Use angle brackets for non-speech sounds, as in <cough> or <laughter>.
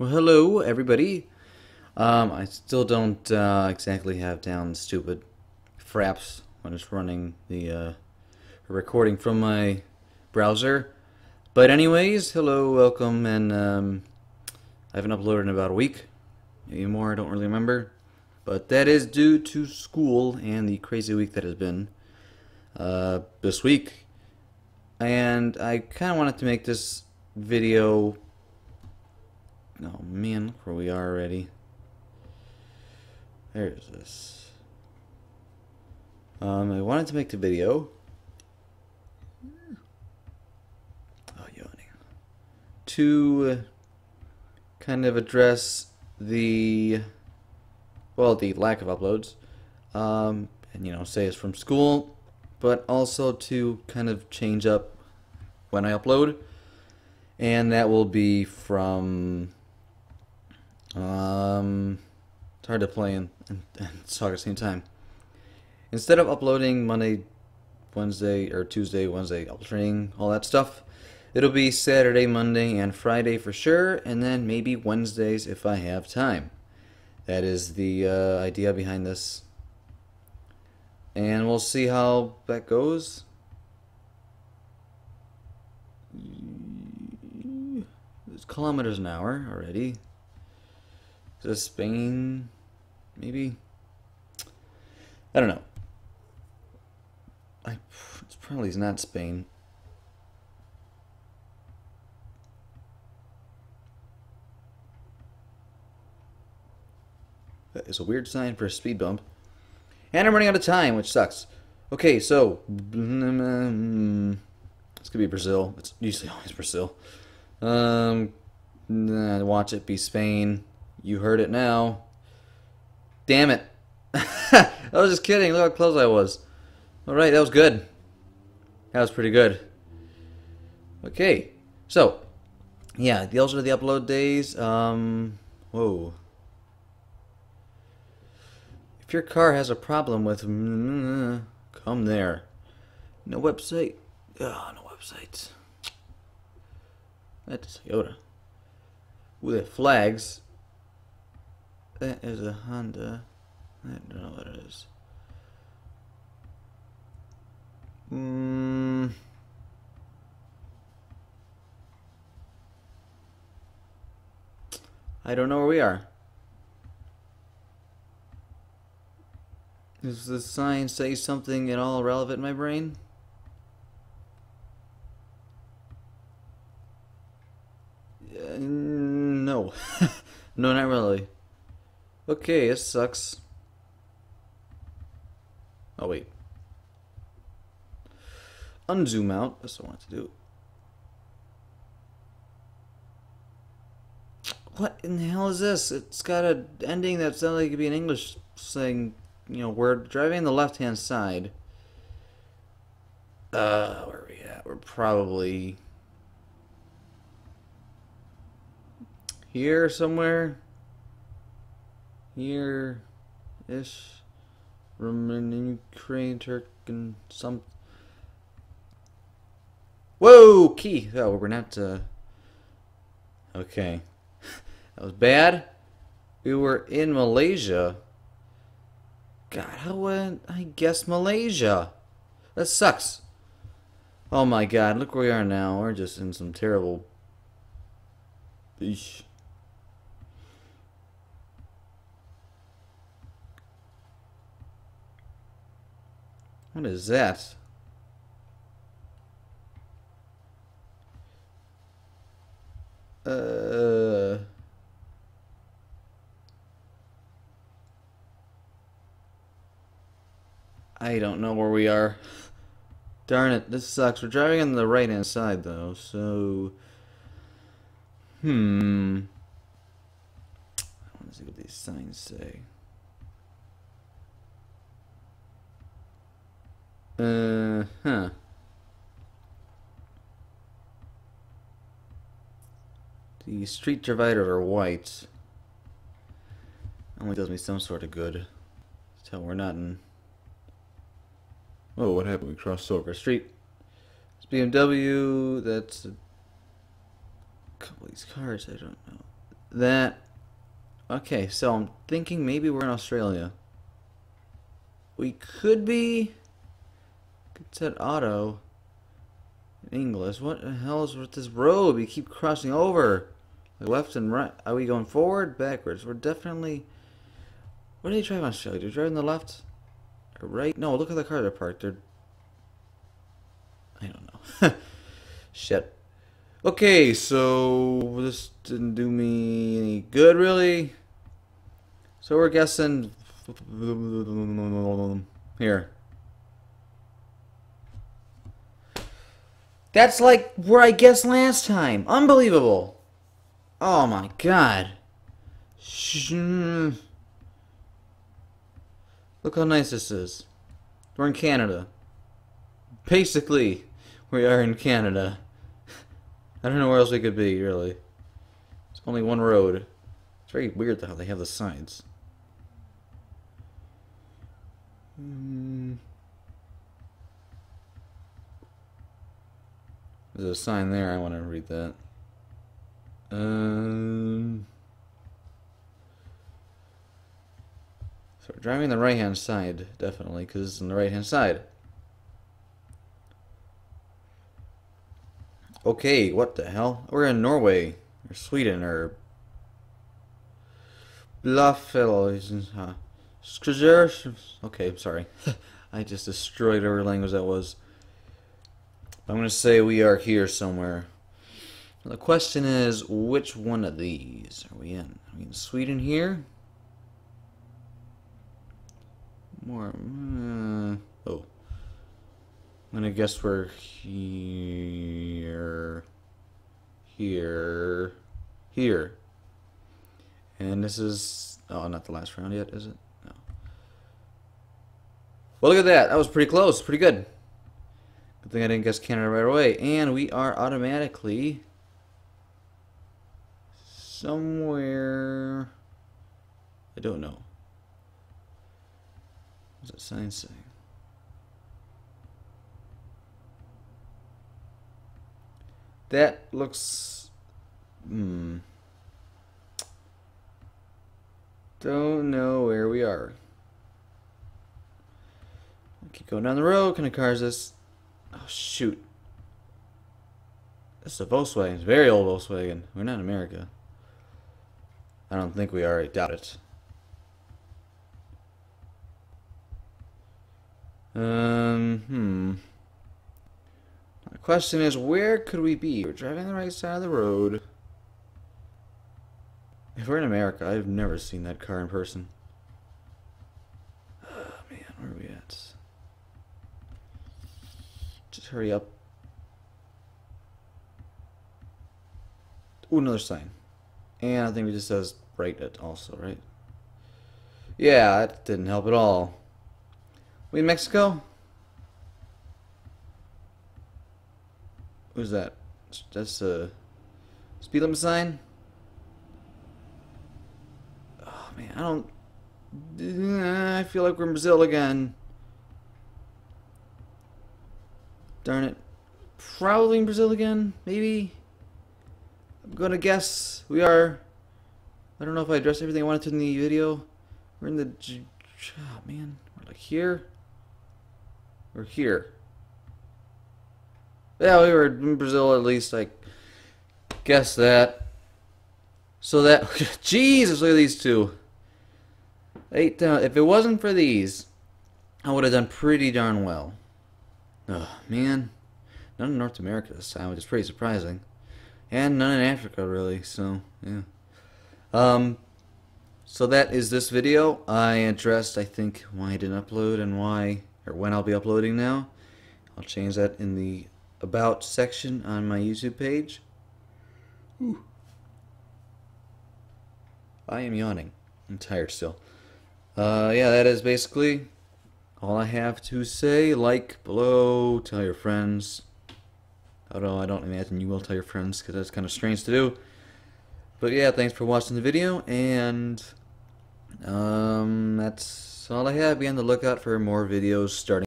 Well, hello, everybody. Um, I still don't uh, exactly have down stupid fraps when it's running the uh, recording from my browser. But anyways, hello, welcome, and um, I haven't uploaded in about a week. Maybe more, I don't really remember. But that is due to school and the crazy week that has been uh, this week. And I kind of wanted to make this video... Oh man, look where we are already. There's this. Um, I wanted to make the video. Oh, yawning. To kind of address the, well, the lack of uploads. Um, and, you know, say it's from school, but also to kind of change up when I upload. And that will be from, um, it's hard to play and, and, and talk at the same time. Instead of uploading Monday, Wednesday, or Tuesday, Wednesday, training, all that stuff, it'll be Saturday, Monday, and Friday for sure, and then maybe Wednesdays if I have time. That is the uh, idea behind this. And we'll see how that goes. It's kilometers an hour already. Is this Spain? Maybe? I don't know. I, it's probably not Spain. That is a weird sign for a speed bump. And I'm running out of time, which sucks. Okay, so it's gonna be Brazil. It's usually always Brazil. Um, watch it be Spain. You heard it now. Damn it! <laughs> I was just kidding. Look how close I was. All right, that was good. That was pretty good. Okay, so yeah, those are the upload days. Um, whoa. If your car has a problem with, <laughs> come there. No website. Oh, no websites. That's Toyota. With the flags. That is a Honda. I don't know what it is. Hmm. I don't know where we are. Does the sign say something at all relevant in my brain? Uh, no. <laughs> no, not really. Okay, this sucks. Oh, wait. Unzoom out. That's what I want to do. What in the hell is this? It's got an ending that sounds like it could be an English saying you know, we're driving the left-hand side. Uh, where are we at? We're probably here somewhere. Here-ish. Romania, Ukraine, Turk, and some... Whoa! Key! Oh, we're not, uh... Okay. <laughs> that was bad. We were in Malaysia. God, how I guess Malaysia? That sucks. Oh my god, look where we are now. We're just in some terrible... Eesh. What is that? Uh... I don't know where we are. Darn it, this sucks. We're driving on the right hand side though, so hmm. Let's see what these signs say. Uh huh. The street dividers are white. Only does me some sort of good. Tell we're not in Oh, what happened? We crossed over street. It's BMW. That's a couple of these cars. I don't know. that. Okay, so I'm thinking maybe we're in Australia. We could be. Could set auto. in English. What the hell is with this road? We keep crossing over. Like left and right. Are we going forward? Backwards? We're definitely. What are they driving on Australia? Drive on the left? Or right? No, look at the car they're parked. They're. I don't know. <laughs> Shit. Okay, so this didn't do me any good, really. So we're guessing here. That's like where I guessed last time. Unbelievable. Oh my god. Look how nice this is. We're in Canada. Basically, we are in Canada. I don't know where else we could be, really. It's only one road. It's very weird how they have the signs. Hmm. There's a sign there. I want to read that. Um. So we're driving the right hand side, definitely, because it's on the right hand side. Okay, what the hell? We're in Norway, or Sweden, or Blaffells. Huh? Okay, I'm sorry. <laughs> I just destroyed whatever language that was. I'm going to say we are here somewhere. The question is, which one of these are we in? Are we in Sweden here? More. Uh, oh. I'm gonna guess we're here, here, here. And this is, oh, not the last round yet, is it? No. Well, look at that. That was pretty close. Pretty good. Good thing I didn't guess Canada right away. And we are automatically somewhere, I don't know. What's that sign say? That looks... Hmm. Don't know where we are. Keep going down the road. Kind of cars this? Oh, shoot. This is a Volkswagen. It's a very old Volkswagen. We're not in America. I don't think we are. I doubt it. Um, hmm. The question is, where could we be? We're driving the right side of the road. If we're in America, I've never seen that car in person. Oh, man, where are we at? Just hurry up. Ooh, another sign. And I think it just says write it also, right? Yeah, that didn't help at all. We in Mexico? Who's that? That's a speed limit sign. Oh man, I don't. I feel like we're in Brazil again. Darn it. Probably in Brazil again, maybe. I'm gonna guess we are. I don't know if I addressed everything I wanted to in the video. We're in the. Oh man, we're like here. We're here. Yeah, we were in Brazil at least. I guess that. So that <laughs> Jesus, look at these two. Eight down. If it wasn't for these, I would have done pretty darn well. Oh man, none in North America this time, which is pretty surprising, and none in Africa really. So yeah. Um. So that is this video. I addressed, I think, why I didn't upload and why or when I'll be uploading now. I'll change that in the about section on my YouTube page. Ooh. I am yawning. I'm tired still. Uh, yeah, that is basically all I have to say. Like below, tell your friends. Although I don't imagine you will tell your friends because that's kind of strange to do. But yeah, thanks for watching the video, and um, that's all I have. Be on the lookout for more videos starting.